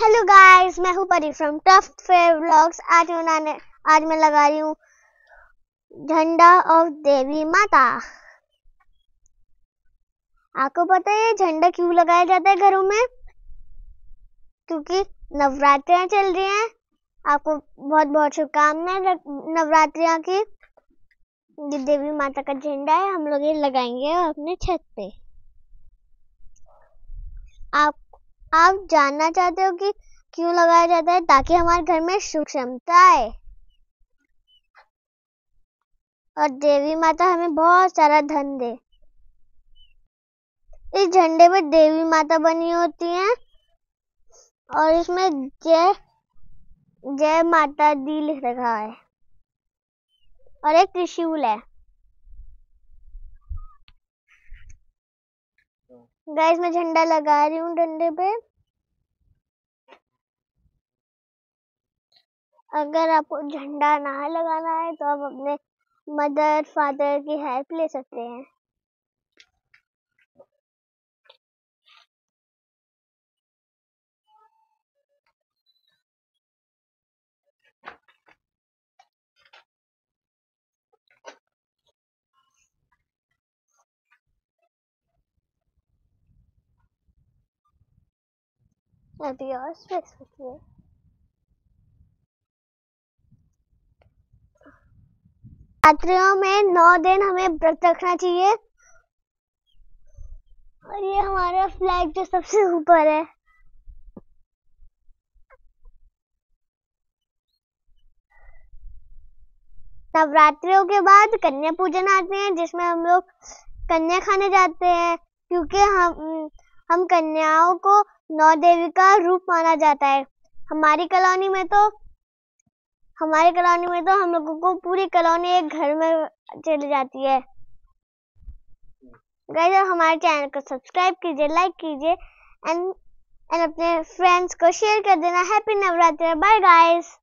Hello guys मैं हूँ परी फ्रॉम टफ फेयर व्लॉग्स आज मैं आज मैं लगा रही हूँ झंडा ऑफ़ देवी माता। आपको पता है झंडा क्यों लगाया जाता है घरों में? क्योंकि नवरात्रियाँ चल रही हैं। आपको बहुत बहुत शुभकामनाएँ नवरात्रियाँ की। ये देवी माता का झंडा है, हम लोग ये लगाएँगे अपने छत पे। आप आप जानना चाहते हो कि क्यों लगाया जाता है ताकि हमारे घर में सुख क्षमता आए? और देवी माता हमें बहुत सारा धन दे। इस झंडे में देवी माता बनी होती हैं और इसमें जय जय माता दी लिख रखा है। और एक त्रिशूल है। गाइस मैं झंडा लगा रही हूँ डंडे पे। अगर आपको झंडा ना लगाना है तो आप अपने मदर फादर की हेल्प ले सकते हैं। अभी और स्पेस रखिए रात्रियों में नौ दिन हमें व्रत रखना चाहिए। और ये हमारा फ्लैग जो सबसे ऊपर है। नवरात्रियों के बाद कन्या पूजन आते हैं, जिसमें हम लोग कन्या खाने जाते हैं, क्योंकि हम हम कन्याओं को नौ देवी का रूप माना जाता है। हमारी कॉलोनी में तो हमारी कॉलोनी में तो हम लोगों को पूरी कॉलोनी एक घर में चली जाती है। गाइस हमारे चैनल को सब्सक्राइब कीजिए लाइक कीजिए एंड एंड अपने फ्रेंड्स को शेयर कर देना। Happy Navratri bye guys